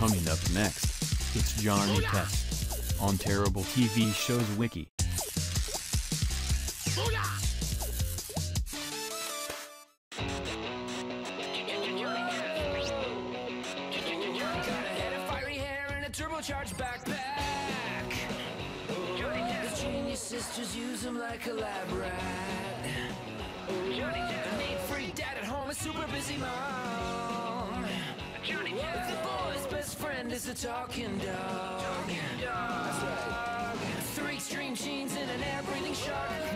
Coming up next, it's Johnny Test. On Terrible TV Shows Wiki. Got a head of fiery hair and a turbocharged backpack. The genius sisters use him like a lab rat. The neat freak dad at home, a super busy mom. The boy's best friend is a talking dog. That's right. Three extreme genes in an air breathing shark.